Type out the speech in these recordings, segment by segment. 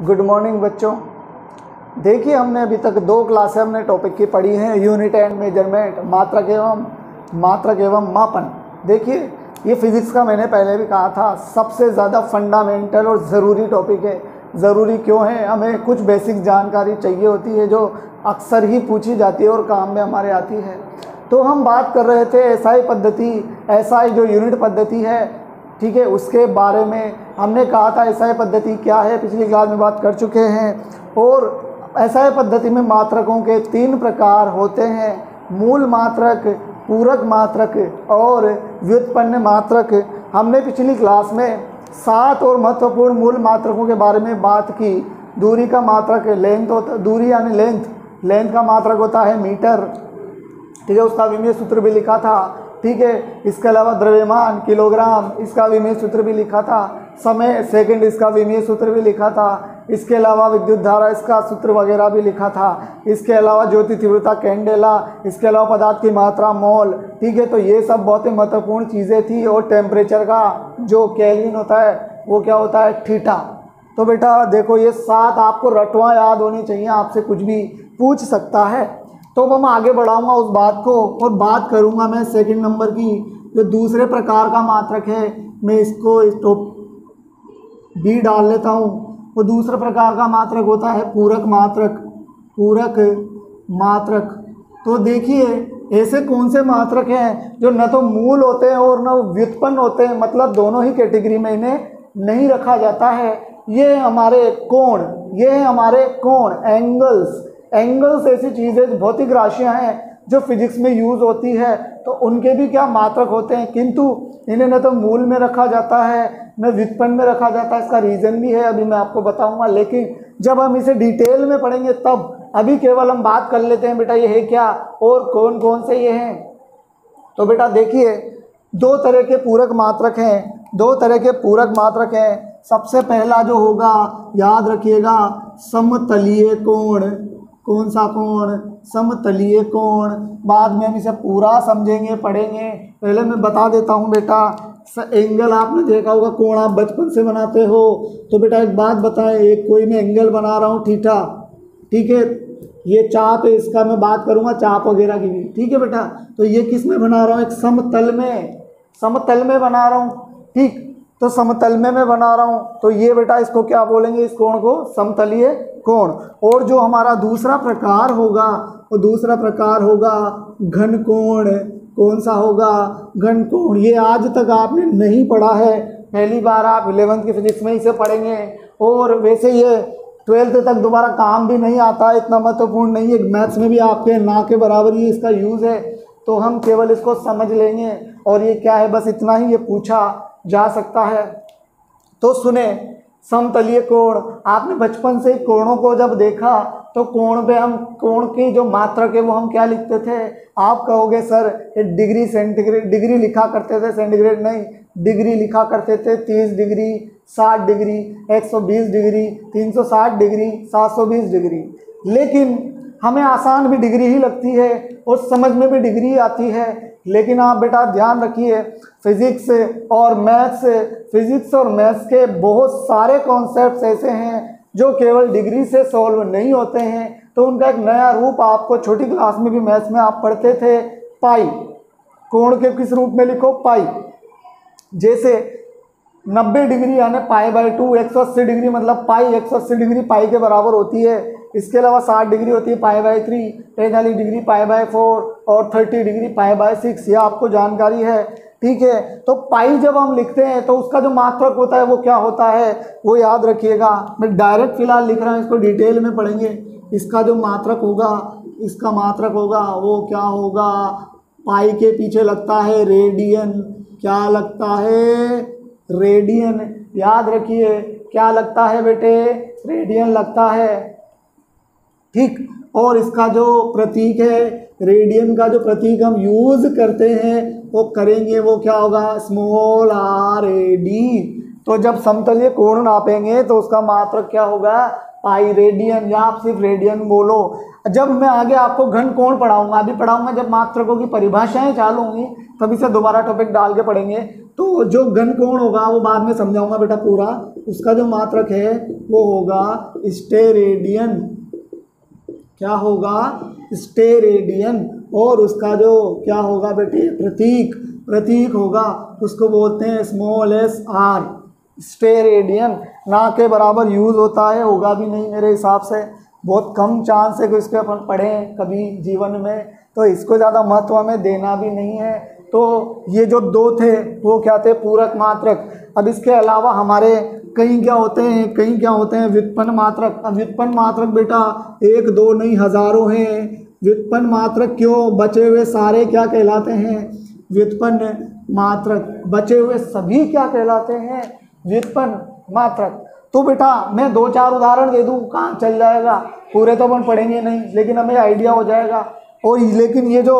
Good morning बच्चों। देखिए, हमने अभी तक दो क्लासें हमने टॉपिक की पढ़ी हैं यूनिट एंड मेज़रमेंट मात्रक एवं मात्रक एवं मापन। देखिए, ये फिज़िक्स का मैंने पहले भी कहा था, सबसे ज़्यादा फंडामेंटल और ज़रूरी टॉपिक है। ज़रूरी क्यों है? हमें कुछ बेसिक जानकारी चाहिए होती है, जो अक्सर ही पूछी जाती है और काम में हमारे आती है। तो हम बात कर रहे थे एसआई पद्धति एसआई जो यूनिट पद्धति है ठीक है, उसके बारे में हमने कहा था एसआई पद्धति क्या है, पिछली क्लास में बात कर चुके हैं। और एसआई पद्धति में मात्रकों के तीन प्रकार होते हैं, मूल मात्रक, पूरक मात्रक और व्युत्पन्न मात्रक। हमने पिछली क्लास में सात और महत्वपूर्ण मूल मात्रकों के बारे में बात की। दूरी का मात्रक लेंथ होता, दूरी यानी लेंथ लेंथ का मात्रक होता है मीटर। ठीक है, उसका विमेय सूत्र भी लिखा था। ठीक है? इसके अलावा द्रव्यमान, किलोग्राम, इसका विमेय सूत्र भी लिखा था। समय सेकंड इसका विमेय सूत्र भी लिखा था। इसके अलावा विद्युत धारा, इसका सूत्र वगैरह भी लिखा था। इसके अलावा ज्योति तीव्रता, कैंडेला, इसके अलावा पदार्थ की मात्रा, मोल, ठीक है? तो ये सब बहुत ही महत्वपूर्ण चीज़ें थी। और टेम्परेचर का जो कैलिन होता है, वो क्या होता है? ठीठा तो बेटा, देखो ये सात आपको रटवा याद होनी चाहिए। आपसे कुछ भी पूछ सकता है। तो मैं आगे बढ़ाऊँगा उस बात को और बात करूँगा मैं सेकंड नंबर की, जो दूसरे प्रकार का मात्रक है, मैं इसको तो बी डाल लेता हूँ। वो दूसरे प्रकार का मात्रक होता है पूरक मात्रक पूरक मात्रक। तो देखिए, ऐसे कौन से मात्रक हैं जो न तो मूल होते हैं और न व्युत्पन्न होते हैं मतलब दोनों ही कैटेगरी में इन्हें नहीं रखा जाता है। ये हमारे कोण, ये हमारे कोण एंगल्स एंगल्स ऐसी चीज़ें भौतिक राशियाँ हैं जो फिजिक्स में यूज़ होती है तो उनके भी क्या मात्रक होते हैं? किंतु इन्हें न तो मूल में रखा जाता है, न व्युत्पन्न में रखा जाता है, इसका रीज़न भी है, अभी मैं आपको बताऊँगा। लेकिन जब हम इसे डिटेल में पढ़ेंगे, तब अभी केवल हम बात कर लेते हैं, बेटा, ये है क्या? और कौन कौन से ये हैं? तो बेटा, देखिए, दो तरह के पूरक मात्रक हैं, दो तरह के पूरक मात्रक हैं। सबसे पहला जो होगा, याद रखिएगा, समतलीय कोण। कौन सा कोण समतलीय कोण बाद में हम इसे पूरा समझेंगे, पढ़ेंगे। पहले मैं बता देता हूँ बेटा एंगल आपने देखा होगा कोण आप बचपन से बनाते हो। तो बेटा एक बात बताएँ, एक कोई मैं एंगल बना रहा हूँ, ठीठा। ठीक है? ये चाप है, इसका मैं बात करूँगा, चाप वगैरह की भी। ठीक है बेटा? तो ये किसमें बना रहा हूँ? एक समतल में समतल में बना रहा हूँ। ठीक? तो समतल में मैं बना रहा हूँ। तो ये बेटा इसको क्या बोलेंगे? इस कोण को समतलीय कोण। और जो हमारा दूसरा प्रकार होगा, वो दूसरा प्रकार होगा घन कोण। कौन सा होगा? घन कोण। ये आज तक आपने नहीं पढ़ा है। पहली बार आप इलेवंथ की फिजिक्स में इसे पढ़ेंगे। और वैसे ये ट्वेल्थ तक दोबारा काम भी नहीं आता, इतना महत्वपूर्ण नहीं है। मैथ्स में भी आपके ना के बराबर ही इसका यूज़ है। तो हम केवल इसको समझ लेंगे। और ये क्या है? बस इतना ही ये पूछा। जा सकता है। तो सुने, समतलीय कोण, आपने बचपन से कोणों को जब देखा तो कोण पे हम, कोण की जो मात्रक है वो हम क्या लिखते थे? आप कहोगे, सर डिग्री सेंटीग्रेड, डिग्री लिखा करते थे सेंटीग्रेड नहीं, डिग्री लिखा करते थे तीस डिग्री, साठ डिग्री, एक सौ बीस डिग्री, तीन सौ साठ डिग्री, सात सौ बीस डिग्री। लेकिन हमें आसान भी डिग्री ही लगती है और समझ में भी डिग्री आती है। लेकिन आप बेटा ध्यान रखिए, फिजिक्स और मैथ्स, फिजिक्स और मैथ्स के बहुत सारे कॉन्सेप्ट ऐसे हैं जो केवल डिग्री से सॉल्व नहीं होते हैं। तो उनका एक नया रूप आपको छोटी क्लास में भी मैथ्स में आप पढ़ते थे, पाई। कोण के किस रूप में लिखो? पाई। जैसे 90 डिग्री यानी पाई बाई टू, एक सौ अस्सी डिग्री मतलब पाई, एक सौ अस्सी डिग्री पाई के बराबर होती है। इसके अलावा 60 डिग्री होती है पाई बाई थ्री, पैंतालीस डिग्री पाई बाई फोर और 30 डिग्री पाई बाई सिक्स ये आपको जानकारी है। ठीक है तो पाई जब हम लिखते हैं तो उसका जो मात्रक होता है वो क्या होता है, वो याद रखिएगा। मैं डायरेक्ट फ़िलहाल लिख रहा हूँ, इसको डिटेल में पढ़ेंगे। इसका जो मात्रक होगा, इसका मात्रक होगा, वो क्या होगा? पाई के पीछे लगता है रेडियन, क्या लगता है? रेडियन। याद रखिए, क्या लगता है बेटे? रेडियन लगता है। ठीक, और इसका जो प्रतीक है, रेडियन का जो प्रतीक हम यूज़ करते हैं, वो करेंगे, वो क्या होगा? Small R A D. तो जब समतलीय कोण नापेंगे तो उसका मात्रक क्या होगा? पाई रेडियन, या आप सिर्फ़ रेडियन बोलो। जब मैं आगे आपको घन कोण पढ़ाऊँगा, अभी पढ़ाऊँगा जब मात्रकों की परिभाषाएँ चालू होंगी, तभी से दोबारा टॉपिक डाल के पढ़ेंगे। तो जो घन कोण होगा, वो बाद में समझाऊँगा बेटा पूरा। उसका जो मात्रक है, वो होगा स्टेरेडियन क्या होगा? स्टेरेडियन और उसका जो, क्या होगा बेटे? प्रतीक। प्रतीक होगा, उसको बोलते हैं स्मॉल एस आर स्टेरेडियन ना के बराबर यूज़ होता है, होगा भी नहीं मेरे हिसाब से। बहुत कम चांस है कि इसके अपन पढ़ें कभी जीवन में। तो इसको ज़्यादा महत्व हमें देना भी नहीं है। तो ये जो दो थे, वो क्या थे? पूरक मात्रक। अब इसके अलावा हमारे कहीं क्या होते हैं, कहीं क्या होते हैं? व्युत्पन्न मात्रक। अब व्युत्पन्न मात्रक बेटा, एक, दो नहीं, हज़ारों हैं। व्युत्पन्न मात्रक क्यों? बचे हुए सारे क्या कहलाते हैं? व्युत्पन्न मात्रक। बचे हुए सभी क्या कहलाते हैं? व्युत्पन्न मात्रक तो बेटा, मैं दो चार उदाहरण दे दूँ, कहाँ चल जाएगा? पूरे तो अपन पढ़ेंगे नहीं, लेकिन हमें आइडिया हो जाएगा। और लेकिन ये जो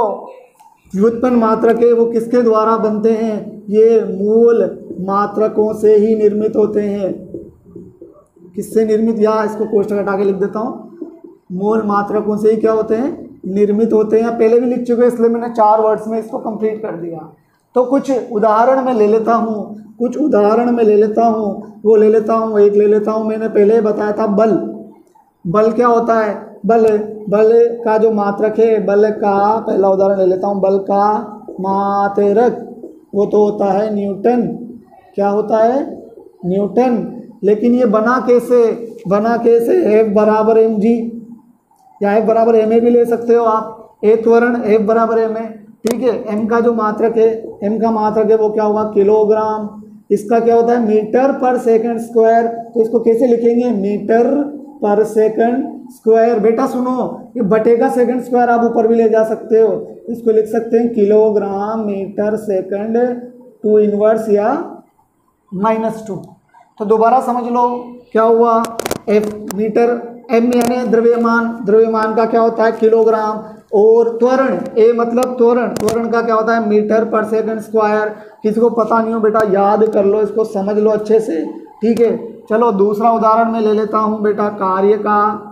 व्युत्पन्न मात्रक है, वो किसके द्वारा बनते हैं? ये मूल मात्रकों से ही निर्मित होते हैं। किससे निर्मित? या इसको कोष्टक हटा के लिख देता हूँ। मूल मात्रकों से ही क्या होते हैं? निर्मित होते हैं। पहले भी लिख चुके इसलिए मैंने चार वर्ड्स में इसको कंप्लीट कर दिया। तो कुछ उदाहरण मैं ले लेता हूँ, कुछ उदाहरण में ले लेता हूँ, वो ले लेता हूँ, एक ले लेता हूँ, मैंने पहले ही बताया था बल। बल क्या होता है? बल बल का जो मात्रक है, बल का, पहला उदाहरण ले लेता हूँ, बल का मात्रक, वो तो होता है न्यूटन। क्या होता है? न्यूटन। लेकिन ये बना कैसे? बना कैसे? एफ़ बराबर एम जी या एफ़ बराबर एम ए भी ले सकते हो आप। ए त्वरण एफ़ बराबर एम ए ठीक है एम का जो मात्रक है एम का मात्रक है वो क्या होगा? किलोग्राम। इसका क्या होता है? मीटर पर सेकंड स्क्वायर। तो इसको कैसे लिखेंगे? मीटर पर सेकंड स्क्वायर। बेटा सुनो, ये बटे का सेकंड स्क्वायर आप ऊपर भी ले जा सकते हो। इसको लिख सकते हैं kilogram, metre, second, two inverse या माइनस टू। तो दोबारा समझ लो, क्या हुआ? एफ़ मीटर एम यानी द्रव्यमान। द्रव्यमान का क्या होता है? किलोग्राम। और त्वरण, ए मतलब त्वरण। त्वरण का क्या होता है? मीटर पर सेकंड स्क्वायर। किसी को पता नहीं हो बेटा, याद कर लो इसको, समझ लो अच्छे से। ठीक है? चलो, दूसरा उदाहरण मैं ले लेता हूँ बेटा, कार्य का।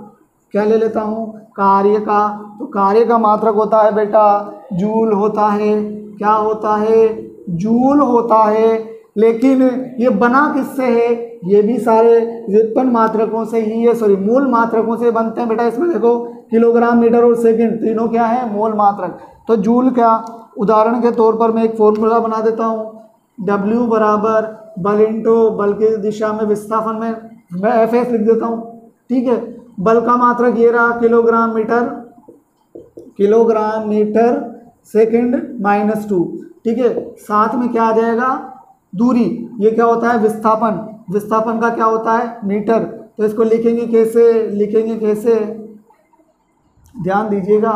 क्या ले लेता हूँ? कार्य का। तो कार्य का मात्रक होता है बेटा, जूल होता है। क्या होता है? जूल होता है। लेकिन ये बना किससे है? ये भी सारे व्युत्पन्न मात्रकों से ही है सॉरी मूल मात्रकों से बनते हैं बेटा इसमें देखो। किलोग्राम मीटर और सेकंड, तीनों क्या है? मोल मात्रक। तो जूल क्या? उदाहरण के तौर पर मैं एक फॉर्मूला बना देता हूँ। W बराबर बल इंटू बल की दिशा में विस्थापन में, मैं एफ़ एस लिख देता हूँ। ठीक है? बल का मात्रक ये रहा kilogram metre kilogram metre second minus two. ठीक है? साथ में क्या आ जाएगा? दूरी। ये क्या होता है? विस्थापन। विस्थापन का क्या होता है? मीटर। तो इसको लिखेंगे कैसे? लिखेंगे कैसे? ध्यान दीजिएगा।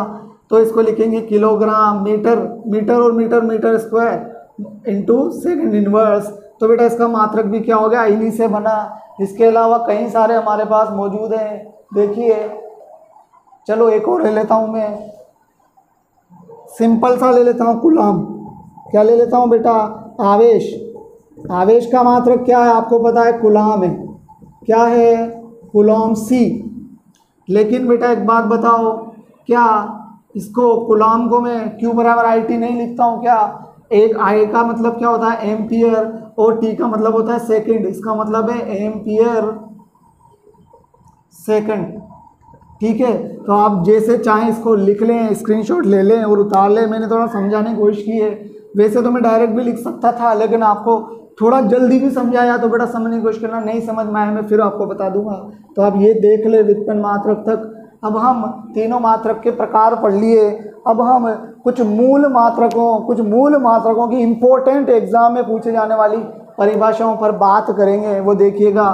तो इसको लिखेंगे किलोग्राम, मीटर मीटर और metre metre square into second inverse तो बेटा इसका मात्रक भी क्या हो गया? इन्हीं से बना। इसके अलावा कई सारे हमारे पास मौजूद हैं। देखिए, चलो एक और ले लेता हूँ मैं। सिंपल सा ले लेता हूँ गुलाम क्या ले लेता हूँ बेटा? आवेश। आवेश का मात्रक क्या है? आपको पता है गुलाम है। क्या है? गुलाम सी। लेकिन बेटा एक बात बताओ क्या इसको गुलाम को मैं क्यू बराबर आई टी नहीं लिखता हूँ क्या? एक आई का मतलब क्या होता है? एम्पियर और टी का मतलब होता है सेकंड इसका मतलब है एम्पियर सेकंड ठीक है? तो आप जैसे चाहें इसको लिख लें स्क्रीनशॉट ले लें और उतार लें। मैंने थोड़ा समझाने की कोशिश की है। वैसे तो मैं डायरेक्ट भी लिख सकता था, लेकिन आपको थोड़ा जल्दी भी समझाया तो बेटा समझने की कोशिश करना। नहीं समझ में आया, मैं फिर आपको बता दूँगा। तो आप ये देख ले वित्पन्न मात्रक तक। अब हम तीनों मात्रक के प्रकार पढ़ लिए। अब हम कुछ मूल मात्रकों, कुछ मूल मात्रकों की इम्पोर्टेंट एग्ज़ाम में पूछे जाने वाली परिभाषाओं पर बात करेंगे। वो देखिएगा।